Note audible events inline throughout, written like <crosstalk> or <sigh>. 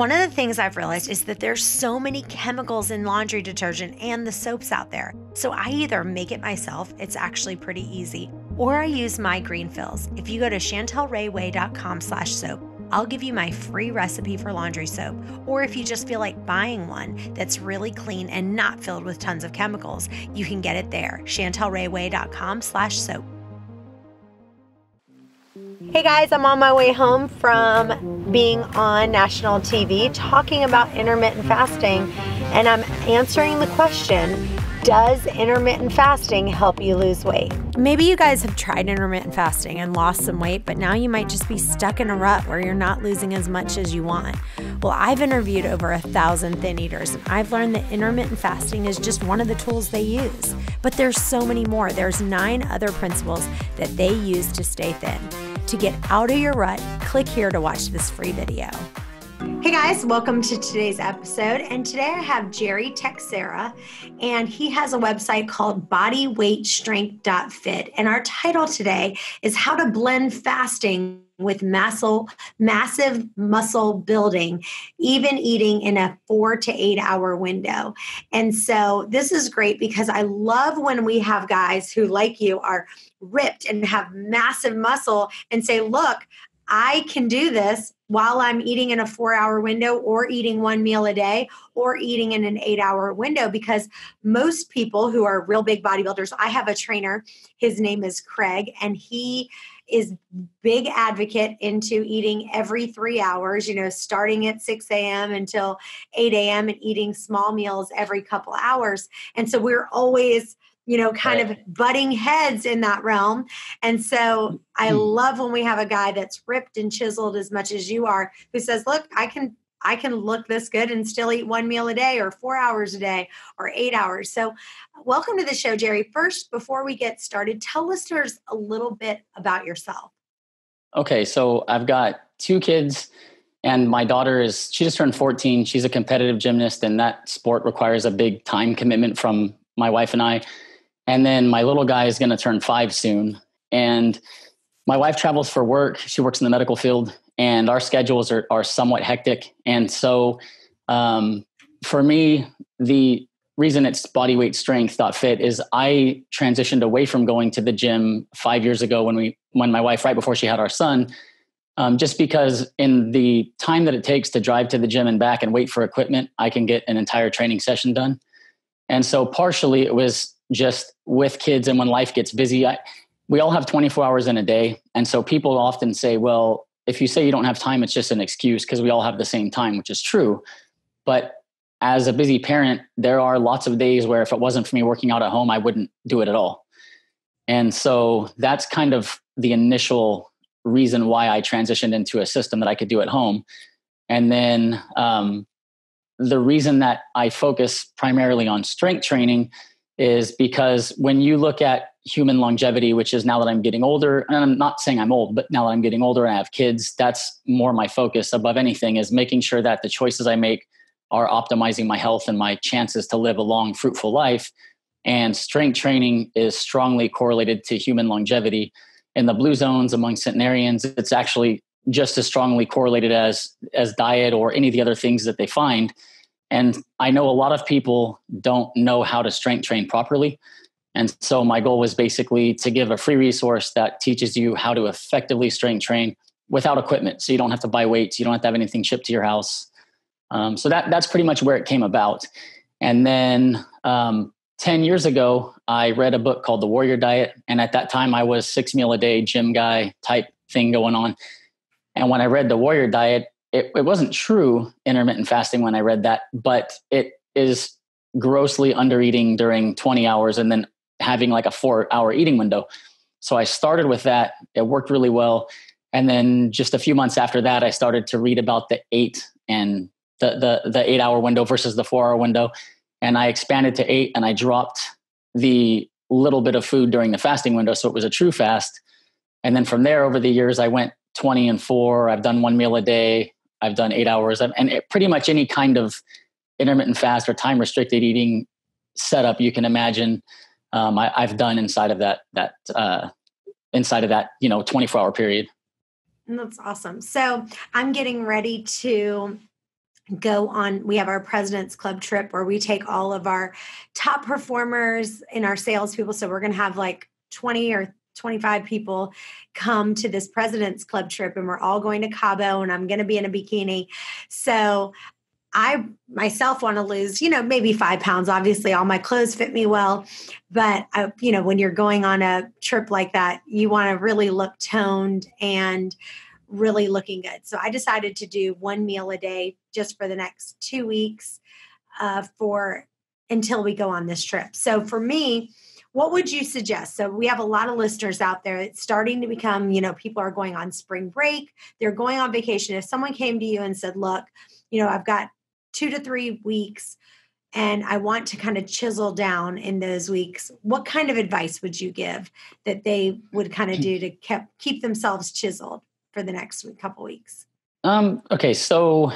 One of the things I've realized is that there's so many chemicals in laundry detergent and the soaps out there. So I either make it myself, it's actually pretty easy, or I use my green fills. If you go to chantelrayway.com slash soap, I'll give you my free recipe for laundry soap. Or if you just feel like buying one that's really clean and not filled with tons of chemicals, you can get it there. chantelrayway.com slash soap. Hey guys, I'm on my way home from being on national TV talking about intermittent fasting, and I'm answering the question Does intermittent fasting help you lose weight? Maybe you guys have tried intermittent fasting and lost some weight, but now you might just be stuck in a rut where you're not losing as much as you want. Well, I've interviewed over a thousand thin eaters, and I've learned that intermittent fasting is just one of the tools they use. But there's so many more. There's nine other principles that they use to stay thin. To get out of your rut, click here to watch this free video. Hey guys, welcome to today's episode. And today I have Jerry Teixeira, and he has a website called bodyweightstrength.fit. And our title today is How to Blend Fasting with muscle, massive muscle building, even eating in a four to eight hour window. And so this is great because I love when we have guys who, like you, are ripped and have massive muscle and say, look, I can do this while I'm eating in a four hour window or eating one meal a day or eating in an eight hour window because most people who are real big bodybuilders, I have a trainer, his name is Craig, and he is big advocate into eating every three hours you know starting at 6 a.m until 8 a.m and eating small meals every couple hours and so we're always you know, kind right. of butting heads in that realm. And so I hmm. love when we have a guy that's ripped and chiseled as much as you are who says, look, I can I can look this good and still eat one meal a day or four hours a day or eight hours. So, welcome to the show, Jerry. First, before we get started, tell listeners a little bit about yourself. Okay, so I've got two kids, and my daughter is, she just turned 14. She's a competitive gymnast, and that sport requires a big time commitment from my wife and I. And then my little guy is going to turn five soon. And my wife travels for work. She works in the medical field, and our schedules are, are somewhat hectic. And so, um, for me, the reason it's bodyweightstrength.fit is I transitioned away from going to the gym five years ago when we when my wife right before she had our son. Um, just because in the time that it takes to drive to the gym and back and wait for equipment, I can get an entire training session done. And so partially it was just with kids and when life gets busy I, we all have 24 hours in a day and so people often say well if you say you don't have time it's just an excuse because we all have the same time which is true. But as a busy parent there are lots of days where if it wasn't for me working out at home i wouldn't do it at all. And so that's kind of the initial reason why i transitioned into a system that i could do at home. And then um, the reason that i focus primarily on strength training is because when you look at human longevity, which is now that I'm getting older, and I'm not saying I'm old, but now that I'm getting older and I have kids, that's more my focus above anything is making sure that the choices I make are optimizing my health and my chances to live a long, fruitful life. And strength training is strongly correlated to human longevity. In the blue zones among centenarians, it's actually just as strongly correlated as as diet or any of the other things that they find. And I know a lot of people don't know how to strength train properly. And so my goal was basically to give a free resource that teaches you how to effectively strength train without equipment. So you don't have to buy weights, you don't have to have anything shipped to your house. Um, so that that's pretty much where it came about. And then um, 10 years ago, I read a book called The Warrior Diet. And at that time, I was six meal a day gym guy type thing going on. And when I read The Warrior Diet, it, it wasn't true intermittent fasting when I read that, but it is grossly under eating during 20 hours and then having like a four hour eating window. So I started with that. It worked really well. And then just a few months after that, I started to read about the eight and the, the, the eight hour window versus the four hour window. And I expanded to eight and I dropped the little bit of food during the fasting window. So it was a true fast. And then from there, over the years, I went 20 and four. I've done one meal a day. I've done eight hours, and it, pretty much any kind of intermittent fast or time restricted eating setup you can imagine. Um, I, have done inside of that that uh, inside of that you know 24 hour period. That's awesome. So I'm getting ready to go on we have our president's club trip where we take all of our top performers in our salespeople so we're going to have like 20 or 25 people come to this president's club trip and we're all going to cabo and i'm going to be in a bikini so i myself want to lose you know maybe five pounds obviously all my clothes fit me well but I, you know when you're going on a trip like that you want to really look toned and really looking good. So I decided to do one meal a day just for the next two weeks uh, for until we go on this trip. So for me, what would you suggest? So we have a lot of listeners out there. It's starting to become, you know, people are going on spring break, they're going on vacation. If someone came to you and said, look, you know, I've got two to three weeks and I want to kind of chisel down in those weeks, what kind of advice would you give that they would kind of hmm. do to keep keep themselves chiseled? for the next couple weeks? Um, okay, so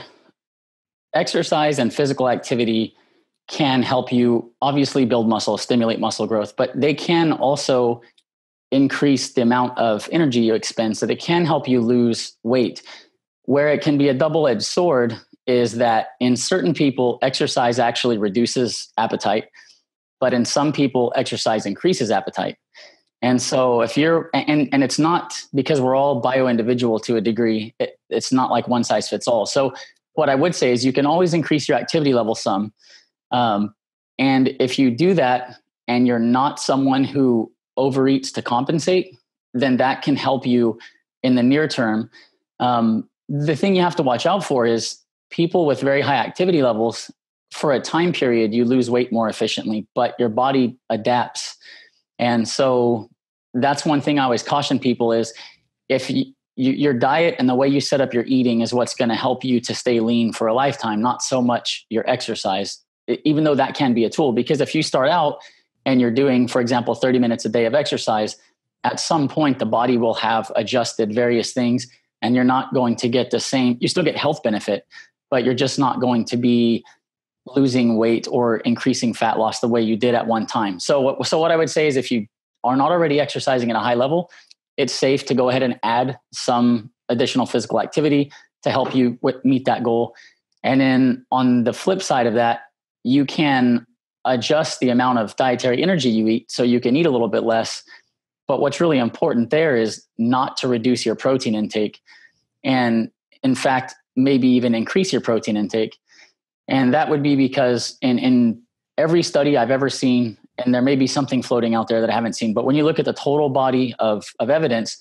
exercise and physical activity can help you obviously build muscle, stimulate muscle growth, but they can also increase the amount of energy you expend so they can help you lose weight. Where it can be a double edged sword is that in certain people, exercise actually reduces appetite, but in some people, exercise increases appetite. And so if you're and and it's not because we're all bio individual to a degree, it, it's not like one size fits all. So what I would say is you can always increase your activity level some. Um, and if you do that and you're not someone who overeats to compensate, then that can help you in the near term. Um, the thing you have to watch out for is people with very high activity levels for a time period you lose weight more efficiently but your body adapts and so that's one thing I always caution people is if you, you, your diet and the way you set up your eating is what's going to help you to stay lean for a lifetime, not so much your exercise, even though that can be a tool. Because if you start out and you're doing, for example, 30 minutes a day of exercise, at some point the body will have adjusted various things and you're not going to get the same, you still get health benefit, but you're just not going to be losing weight or increasing fat loss the way you did at one time. So what, so what I would say is if you are not already exercising at a high level, it's safe to go ahead and add some additional physical activity to help you meet that goal. And then on the flip side of that, you can adjust the amount of dietary energy you eat so you can eat a little bit less. But what's really important there is not to reduce your protein intake. And in fact, maybe even increase your protein intake. And that would be because in, in every study I've ever seen and there may be something floating out there that I haven't seen. But when you look at the total body of, of evidence,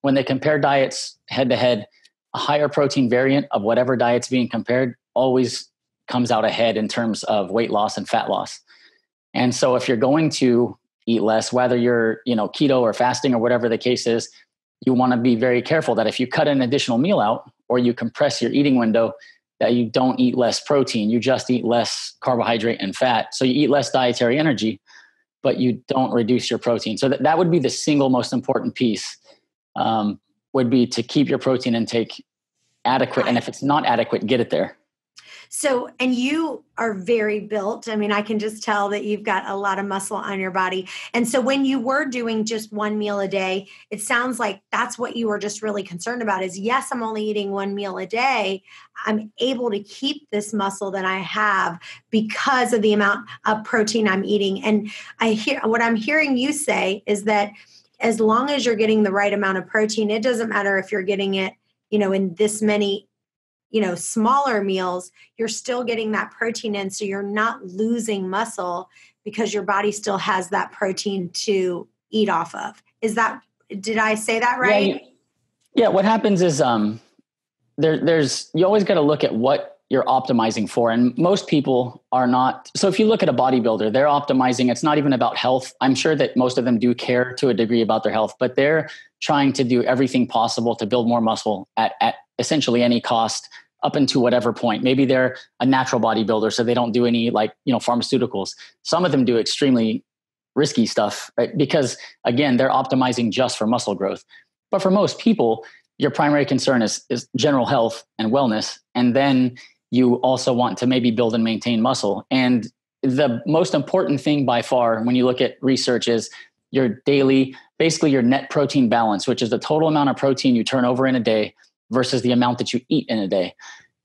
when they compare diets head to head, a higher protein variant of whatever diet's being compared always comes out ahead in terms of weight loss and fat loss. And so if you're going to eat less, whether you're, you know, keto or fasting or whatever the case is, you want to be very careful that if you cut an additional meal out or you compress your eating window, that you don't eat less protein, you just eat less carbohydrate and fat. So you eat less dietary energy but you don't reduce your protein. So that, that would be the single most important piece um, would be to keep your protein intake adequate. And if it's not adequate, get it there. So, and you are very built. I mean, I can just tell that you've got a lot of muscle on your body. And so, when you were doing just one meal a day, it sounds like that's what you were just really concerned about is yes, I'm only eating one meal a day. I'm able to keep this muscle that I have because of the amount of protein I'm eating. And I hear what I'm hearing you say is that as long as you're getting the right amount of protein, it doesn't matter if you're getting it, you know, in this many you know smaller meals you're still getting that protein in so you're not losing muscle because your body still has that protein to eat off of. Is that did i say that right? yeah, yeah what happens is um there there's you always got to look at what you're optimizing for and most people are not so if you look at a bodybuilder they're optimizing it's not even about health. I'm sure that most of them do care to a degree about their health but they're trying to do everything possible to build more muscle at, at essentially any cost up into whatever point. Maybe they're a natural bodybuilder, so they don't do any like, you know, pharmaceuticals. Some of them do extremely risky stuff, right? Because again, they're optimizing just for muscle growth. But for most people, your primary concern is, is general health and wellness. And then you also want to maybe build and maintain muscle. And the most important thing by far when you look at research is your daily, basically your net protein balance, which is the total amount of protein you turn over in a day versus the amount that you eat in a day.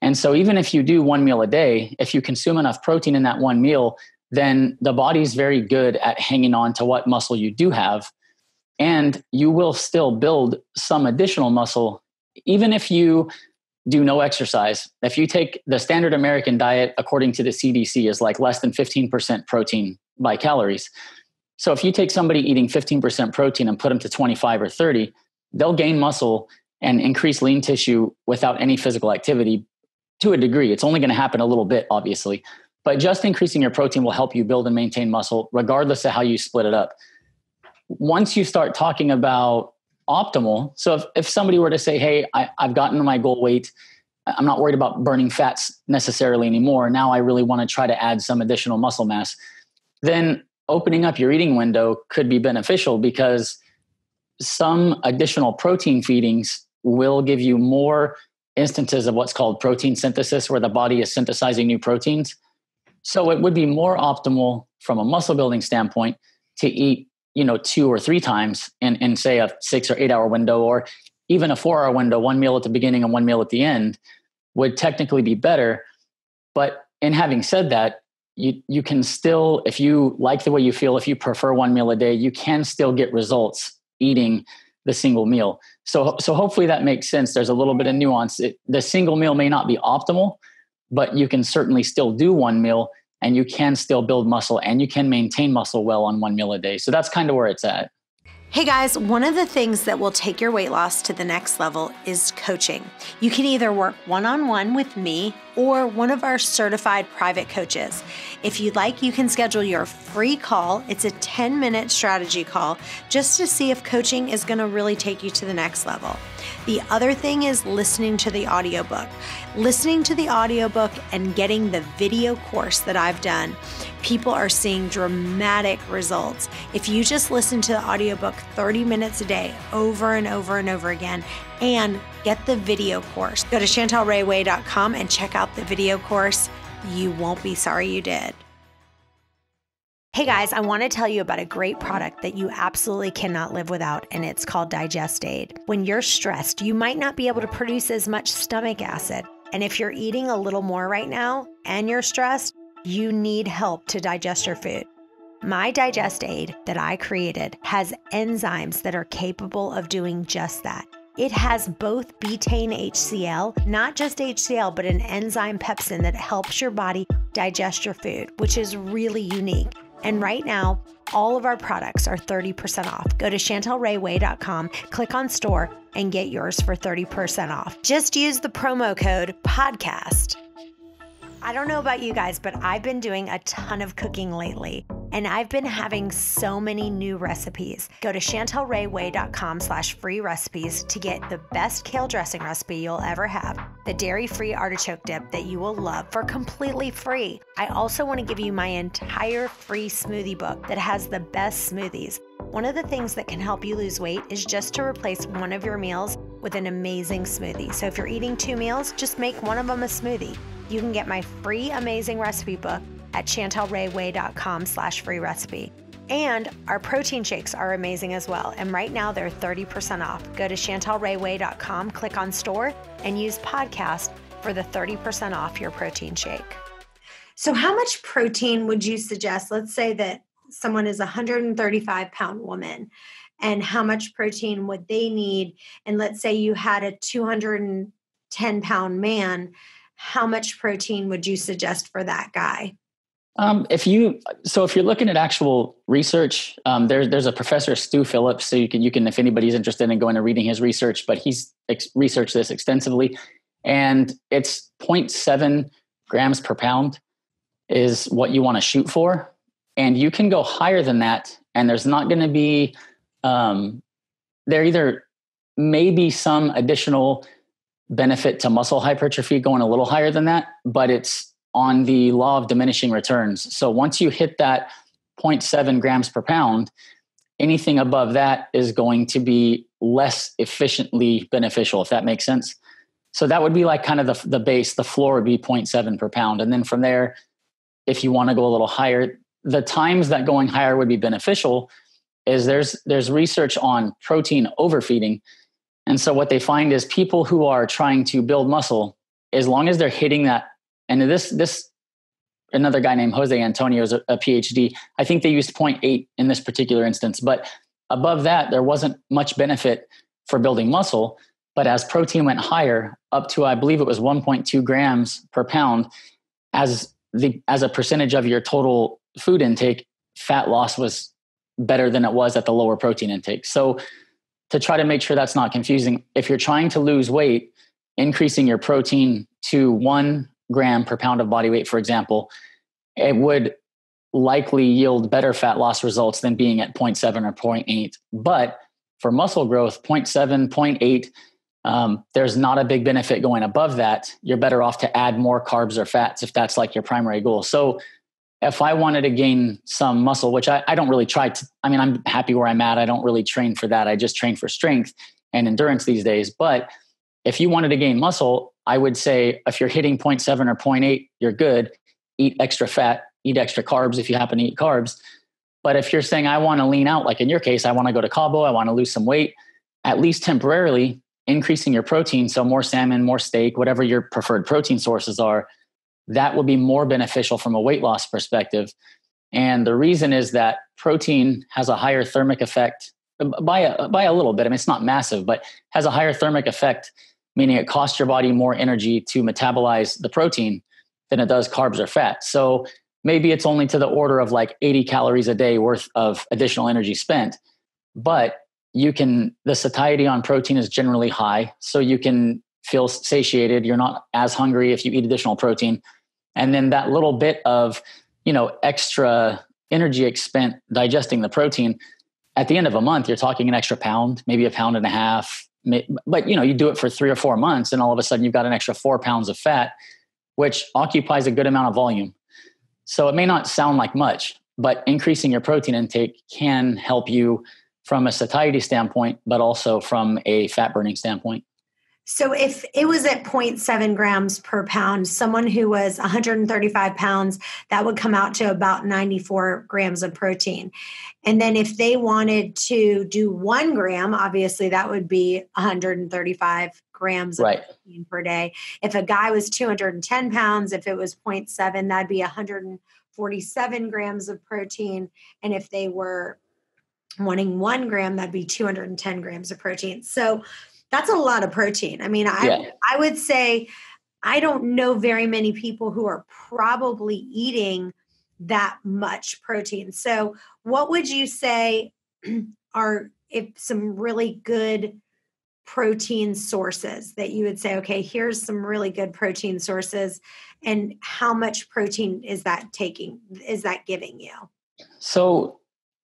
And so, even if you do one meal a day, if you consume enough protein in that one meal, then the body's very good at hanging on to what muscle you do have. And you will still build some additional muscle, even if you do no exercise. If you take the standard American diet, according to the CDC, is like less than 15% protein by calories. So if you take somebody eating 15% protein and put them to 25 or 30, they'll gain muscle and increase lean tissue without any physical activity to a degree. It's only going to happen a little bit, obviously. But just increasing your protein will help you build and maintain muscle, regardless of how you split it up. Once you start talking about optimal. So if, if somebody were to say, hey, I, I've gotten my goal weight, I'm not worried about burning fats necessarily anymore. Now I really want to try to add some additional muscle mass. Then opening up your eating window could be beneficial because some additional protein feedings will give you more instances of what's called protein synthesis, where the body is synthesizing new proteins. So it would be more optimal from a muscle building standpoint to eat you know two or three times in, in say a six or eight hour window or even a four hour window one meal at the beginning and one meal at the end would technically be better but in having said that you you can still if you like the way you feel if you prefer one meal a day you can still get results eating the single meal so so hopefully that makes sense there's a little bit of nuance it, the single meal may not be optimal but you can certainly still do one meal and you can still build muscle and you can maintain muscle well on one meal a day. So that's kind of where it's at. Hey guys, one of the things that will take your weight loss to the next level is coaching. You can either work one on one with me or one of our certified private coaches. If you'd like, you can schedule your free call. It's a 10 minute strategy call just to see if coaching is going to really take you to the next level. The other thing is listening to the audiobook. Listening to the audiobook and getting the video course that I've done, people are seeing dramatic results. If you just listen to the audiobook 30 minutes a day over and over and over again and get the video course, go to chantelrayway.com and check out the video course. You won't be sorry you did. Hey guys, I want to tell you about a great product that you absolutely cannot live without, and it's called Digest Aid. When you're stressed, you might not be able to produce as much stomach acid. And if you're eating a little more right now and you're stressed, you need help to digest your food. My Digest Aid that I created has enzymes that are capable of doing just that. It has both betaine HCl, not just HCl, but an enzyme pepsin that helps your body digest your food, which is really unique. And right now, all of our products are 30% off. Go to chantelrayway.com, click on store, and get yours for 30% off. Just use the promo code podcast. I don't know about you guys, but I've been doing a ton of cooking lately and I've been having so many new recipes. Go to chantelrayway.com slash free recipes to get the best kale dressing recipe you'll ever have, the dairy-free artichoke dip that you will love for completely free. I also want to give you my entire free smoothie book that has the best smoothies. One of the things that can help you lose weight is just to replace one of your meals with an amazing smoothie. So if you're eating two meals, just make one of them a smoothie. You can get my free amazing recipe book at chantelrayway.com slash free recipe. And our protein shakes are amazing as well. And right now they're 30% off. Go to chantelrayway.com, click on store, and use podcast for the 30% off your protein shake. So, how much protein would you suggest? Let's say that someone is a 135 pound woman, and how much protein would they need? And let's say you had a 210 pound man, how much protein would you suggest for that guy? Um, if you so if you're looking at actual research, um, there's there's a professor Stu Phillips. So you can you can if anybody's interested in going and reading his research, but he's ex- researched this extensively, and it's 0.7 grams per pound is what you want to shoot for, and you can go higher than that, and there's not going to be um, there either maybe some additional benefit to muscle hypertrophy going a little higher than that, but it's on the law of diminishing returns. So once you hit that 0.7 grams per pound, anything above that is going to be less efficiently beneficial, if that makes sense. So that would be like kind of the, the base, the floor would be 0.7 per pound. And then from there, if you want to go a little higher, the times that going higher would be beneficial is there's there's research on protein overfeeding. And so what they find is people who are trying to build muscle as long as they're hitting that, and this this another guy named Jose Antonio is a, a PhD. I think they used 0.8 in this particular instance, but above that, there wasn't much benefit for building muscle. But as protein went higher, up to I believe it was 1.2 grams per pound, as the as a percentage of your total food intake, fat loss was better than it was at the lower protein intake. So to try to make sure that's not confusing, if you're trying to lose weight, increasing your protein to one gram per pound of body weight, for example, it would likely yield better fat loss results than being at 0.7 or 0.8. But for muscle growth, 0.7, 0.8, um, there's not a big benefit going above that. You're better off to add more carbs or fats if that's like your primary goal. So if I wanted to gain some muscle, which I, I don't really try to, I mean, I'm happy where I'm at. I don't really train for that. I just train for strength and endurance these days. But if you wanted to gain muscle, I would say if you're hitting 0.7 or 0.8, you're good. Eat extra fat, eat extra carbs if you happen to eat carbs. But if you're saying, I want to lean out, like in your case, I want to go to Cabo, I want to lose some weight, at least temporarily, increasing your protein, so more salmon, more steak, whatever your preferred protein sources are, that will be more beneficial from a weight loss perspective. And the reason is that protein has a higher thermic effect by a, by a little bit. I mean, it's not massive, but has a higher thermic effect, meaning it costs your body more energy to metabolize the protein than it does carbs or fat. So maybe it's only to the order of like 80 calories a day worth of additional energy spent. But you can, the satiety on protein is generally high. So you can feel satiated. You're not as hungry if you eat additional protein and then that little bit of you know extra energy expent digesting the protein at the end of a month you're talking an extra pound maybe a pound and a half but you know you do it for three or four months and all of a sudden you've got an extra four pounds of fat which occupies a good amount of volume. So it may not sound like much but increasing your protein intake can help you from a satiety standpoint but also from a fat burning standpoint so if it was at 0.7 grams per pound, someone who was 135 pounds, that would come out to about 94 grams of protein. And then if they wanted to do one gram, obviously that would be 135 grams right. of protein per day. If a guy was 210 pounds, if it was 0.7, that'd be 147 grams of protein. And if they were wanting one gram, that'd be 210 grams of protein. So that's a lot of protein. I mean, I yeah. I would say I don't know very many people who are probably eating that much protein. So, what would you say <clears throat> are if some really good protein sources that you would say, okay, here's some really good protein sources, and how much protein is that taking? Is that giving you? So,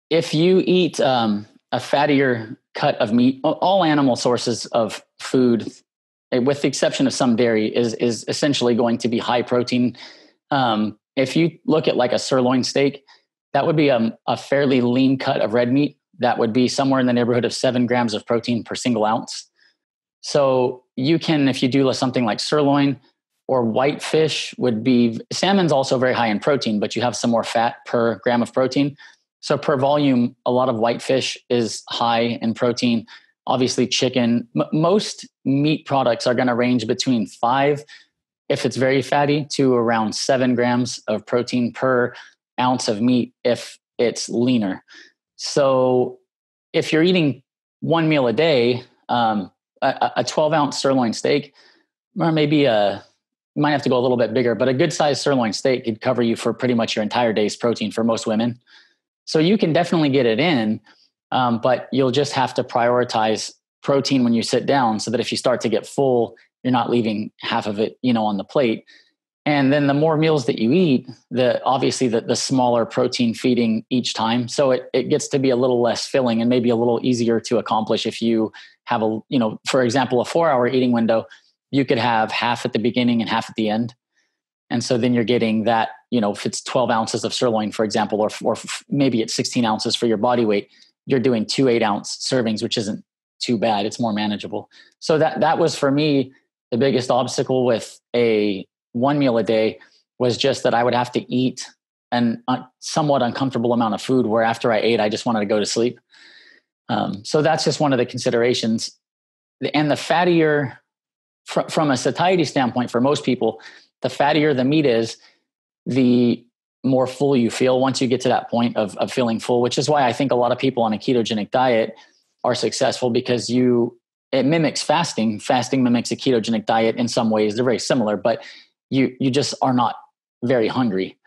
if you eat um, a fattier cut of meat, all animal sources of food, eh, with the exception of some dairy, is is essentially going to be high protein. Um, if you look at like a sirloin steak, that would be a, a fairly lean cut of red meat. That would be somewhere in the neighborhood of seven grams of protein per single ounce. So you can, if you do something like sirloin or white fish, would be salmon's also very high in protein, but you have some more fat per gram of protein. So per volume, a lot of whitefish is high in protein. Obviously, chicken. M- most meat products are going to range between five, if it's very fatty, to around seven grams of protein per ounce of meat if it's leaner. So if you're eating one meal a day, um, a, a 12 ounce sirloin steak, or maybe a you might have to go a little bit bigger, but a good sized sirloin steak could cover you for pretty much your entire day's protein for most women. So you can definitely get it in, um, but you'll just have to prioritize protein when you sit down so that if you start to get full, you're not leaving half of it, you know, on the plate. And then the more meals that you eat, the obviously the, the smaller protein feeding each time. So it, it gets to be a little less filling and maybe a little easier to accomplish if you have a, you know, for example, a four hour eating window, you could have half at the beginning and half at the end and so then you're getting that you know if it's 12 ounces of sirloin for example or, or maybe it's 16 ounces for your body weight you're doing two eight ounce servings which isn't too bad. It's more manageable. So that that was for me the biggest obstacle with a one meal a day was just that i would have to eat an somewhat uncomfortable amount of food where after i ate i just wanted to go to sleep. Um, so that's just one of the considerations. And the fattier fr- from a satiety standpoint, for most people, the fattier the meat is, the more full you feel once you get to that point of, of feeling full, which is why I think a lot of people on a ketogenic diet are successful because you it mimics fasting. Fasting mimics a ketogenic diet in some ways. They're very similar, but you you just are not very hungry.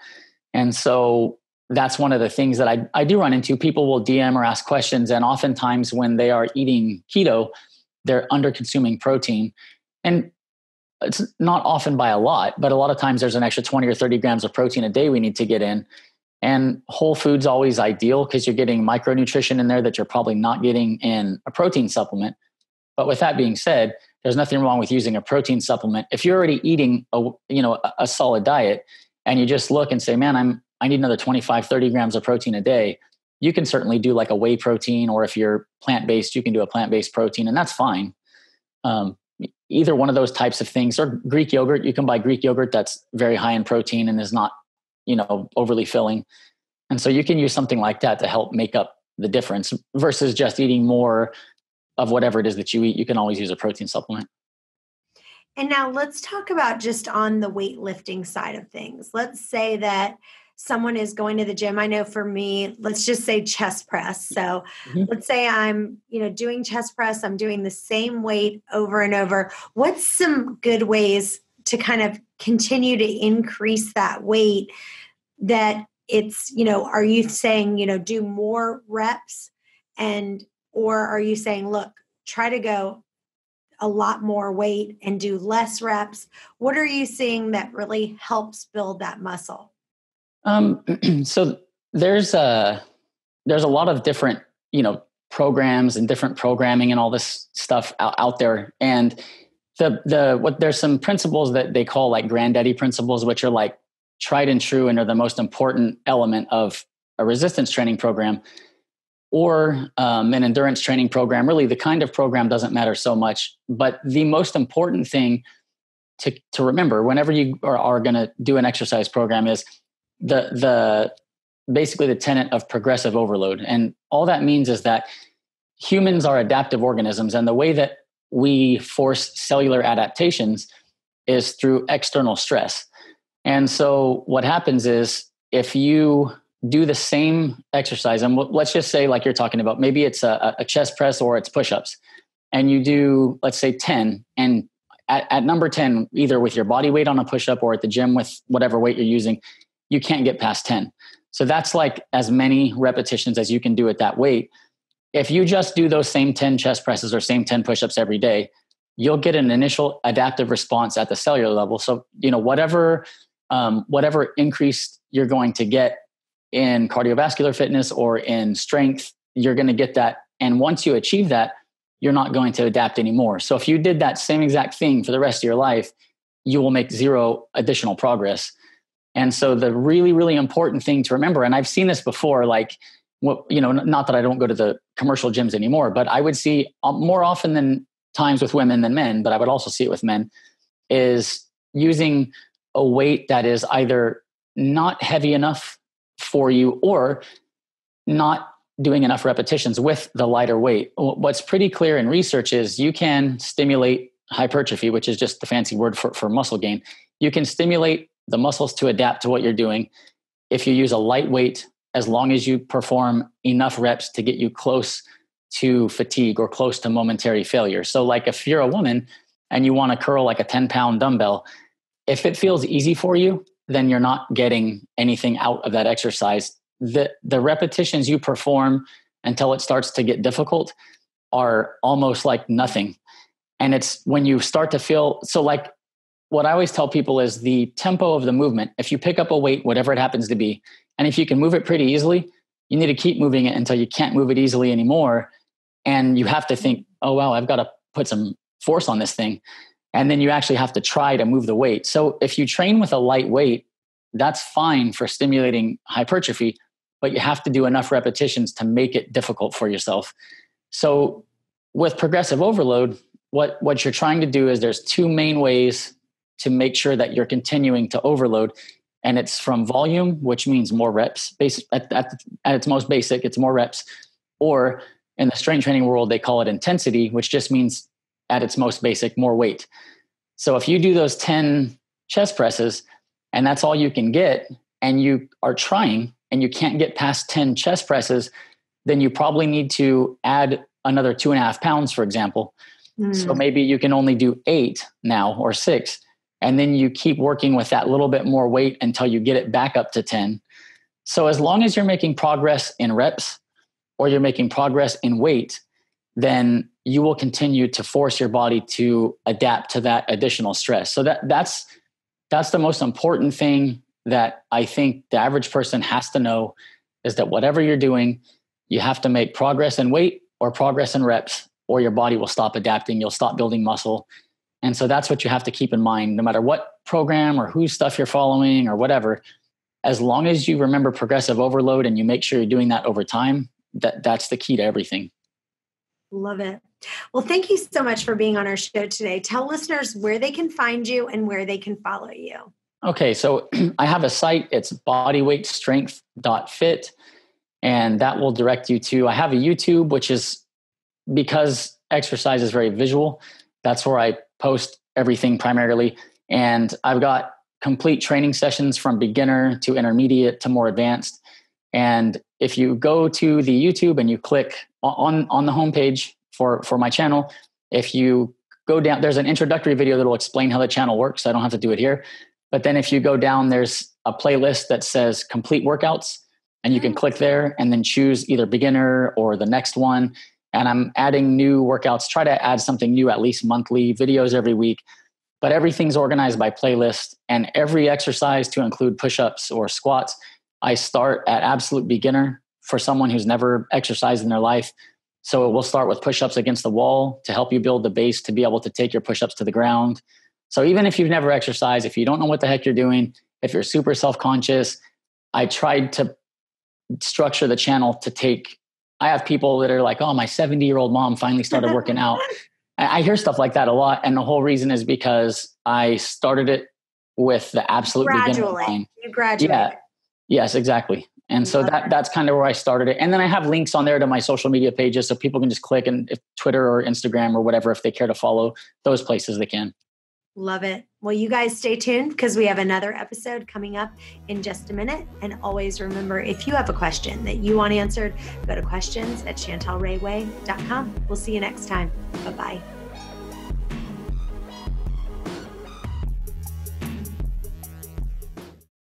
And so that's one of the things that I, I do run into. People will DM or ask questions, and oftentimes when they are eating keto, they're under consuming protein. And it's not often by a lot, but a lot of times there's an extra 20 or 30 grams of protein a day we need to get in. And whole food's always ideal because you're getting micronutrition in there that you're probably not getting in a protein supplement. But with that being said, there's nothing wrong with using a protein supplement. If you're already eating a you know a, solid diet and you just look and say, man, I'm I need another 25, 30 grams of protein a day, you can certainly do like a whey protein, or if you're plant based, you can do a plant based protein, and that's fine. Um, either one of those types of things, or Greek yogurt, you can buy Greek yogurt that's very high in protein and is not, you know, overly filling. And so you can use something like that to help make up the difference versus just eating more of whatever it is that you eat. You can always use a protein supplement. And now let's talk about just on the weightlifting side of things. Let's say that someone is going to the gym i know for me let's just say chest press. So mm-hmm. let's say i'm you know doing chest press i'm doing the same weight over and over. What's some good ways to kind of continue to increase that weight that it's you know are you saying you know do more reps? And or are you saying look try to go a lot more weight and do less reps. What are you seeing that really helps build that muscle um, <clears throat> so there's a there's a lot of different you know programs and different programming and all this stuff out, out there. And the the what there's some principles that they call like granddaddy principles which are like tried and true and are the most important element of a resistance training program or um, an endurance training program. Really the kind of program doesn't matter so much but the most important thing to, to remember whenever you are, are going to do an exercise program is the the basically the tenet of progressive overload. And all that means is that humans are adaptive organisms and the way that we force cellular adaptations is through external stress. And so what happens is if you do the same exercise and let's just say like you're talking about maybe it's a, a chest press or it's push-ups and you do let's say 10 and at, at number 10 either with your body weight on a push-up or at the gym with whatever weight you're using you can't get past 10. So that's like as many repetitions as you can do at that weight. If you just do those same 10 chest presses or same 10 push-ups every day, you'll get an initial adaptive response at the cellular level. So, you know, whatever um, whatever increase you're going to get in cardiovascular fitness or in strength, you're going to get that. And once you achieve that, you're not going to adapt anymore. So if you did that same exact thing for the rest of your life, you will make zero additional progress. And so the really, really important thing to remember, and I've seen this before, like, you know, not that I don't go to the commercial gyms anymore, but I would see um, more often than times with women than men, but I would also see it with men, is using a weight that is either not heavy enough for you or not doing enough repetitions with the lighter weight. What's pretty clear in research is you can stimulate hypertrophy, which is just the fancy word for, for muscle gain. You can stimulate the muscles to adapt to what you're doing. If you use a lightweight, as long as you perform enough reps to get you close to fatigue or close to momentary failure. So, like if you're a woman and you want to curl like a 10 pound dumbbell, if it feels easy for you, then you're not getting anything out of that exercise. The, the repetitions you perform until it starts to get difficult are almost like nothing. And it's when you start to feel so, like what I always tell people is the tempo of the movement. If you pick up a weight, whatever it happens to be, and if you can move it pretty easily, you need to keep moving it until you can't move it easily anymore. And you have to think, oh, wow, I've got to put some force on this thing. And then you actually have to try to move the weight. So if you train with a light weight, that's fine for stimulating hypertrophy, but you have to do enough repetitions to make it difficult for yourself. So with progressive overload, what, what you're trying to do is there's two main ways to make sure that you're continuing to overload. And it's from volume, which means more reps. Basic, at, at, at its most basic, it's more reps. Or in the strength training world, they call it intensity, which just means at its most basic, more weight. So if you do those 10 chest presses and that's all you can get, and you are trying and you can't get past 10 chest presses, then you probably need to add another two and a half pounds, for example. Mm. So maybe you can only do eight now or six. And then you keep working with that little bit more weight until you get it back up to 10. So as long as you're making progress in reps or you're making progress in weight, then you will continue to force your body to adapt to that additional stress. So that that's that's the most important thing that I think the average person has to know is that whatever you're doing, you have to make progress in weight or progress in reps, or your body will stop adapting. You'll stop building muscle. And so that's what you have to keep in mind, no matter what program or whose stuff you're following or whatever. As long as you remember progressive overload and you make sure you're doing that over time, that, that's the key to everything. Love it. Well, thank you so much for being on our show today. Tell listeners where they can find you and where they can follow you. Okay, so <clears throat> I have a site. It's bodyweightstrength.fit, and that will direct you to. I have a YouTube, which is because exercise is very visual. That's where I post everything primarily, and I've got complete training sessions from beginner to intermediate to more advanced. And if you go to the YouTube and you click on on the homepage for for my channel, if you go down, there's an introductory video that will explain how the channel works. I don't have to do it here but then if you go down, there's a playlist that says complete workouts, and you can mm-hmm. click there and then choose either beginner or the next one. And I'm adding new workouts, try to add something new at least monthly, videos every week. But everything's organized by playlist, and every exercise to include push ups or squats, I start at absolute beginner for someone who's never exercised in their life. So we'll start with push ups against the wall to help you build the base to be able to take your push ups to the ground. So even if you've never exercised, if you don't know what the heck you're doing, if you're super self conscious, I tried to structure the channel to take. I have people that are like, oh, my 70 year old mom finally started working out. I hear stuff like that a lot. And the whole reason is because I started it with the absolute Gradually. beginning. You graduate. Yeah. Yes, exactly. And so that that's kind of where I started it. And then I have links on there to my social media pages so people can just click and if Twitter or Instagram or whatever, if they care to follow those places, they can. Love it. Well, you guys stay tuned because we have another episode coming up in just a minute. And always remember if you have a question that you want answered, go to questions at chantelrayway.com. We'll see you next time. Bye bye.